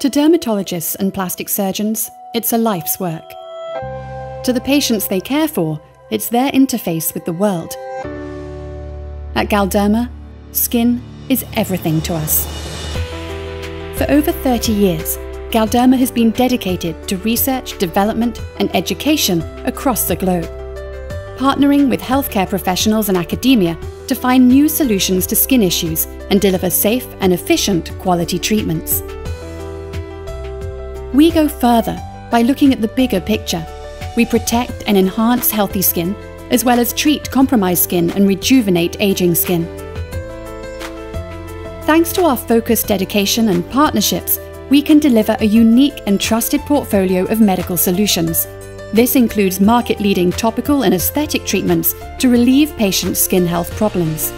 To dermatologists and plastic surgeons, it's a life's work. To the patients they care for, it's their interface with the world. At Galderma, skin is everything to us. For over 30 years, Galderma has been dedicated to research, development, and education across the globe, partnering with healthcare professionals and academia to find new solutions to skin issues and deliver safe and efficient quality treatments. We go further by looking at the bigger picture. We protect and enhance healthy skin, as well as treat compromised skin and rejuvenate aging skin. Thanks to our focused dedication and partnerships, we can deliver a unique and trusted portfolio of medical solutions. This includes market leading topical and aesthetic treatments to relieve patients' skin health problems.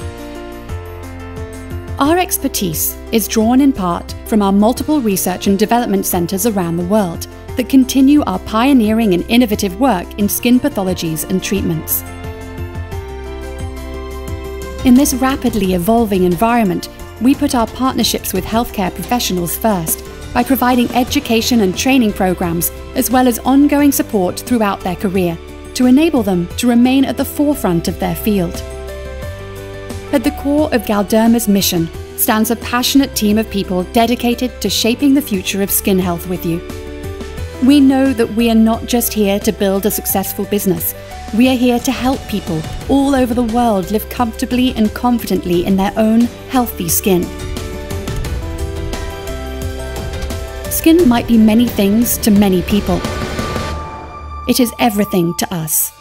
Our expertise is drawn in part from our multiple research and development centres around the world that continue our pioneering and innovative work in skin pathologies and treatments. In this rapidly evolving environment, we put our partnerships with healthcare professionals first by providing education and training programs as well as ongoing support throughout their career to enable them to remain at the forefront of their field. At the core of Galderma's mission stands a passionate team of people dedicated to shaping the future of skin health with you. We know that we are not just here to build a successful business, we are here to help people all over the world live comfortably and confidently in their own healthy skin. Skin might be many things to many people. It is everything to us.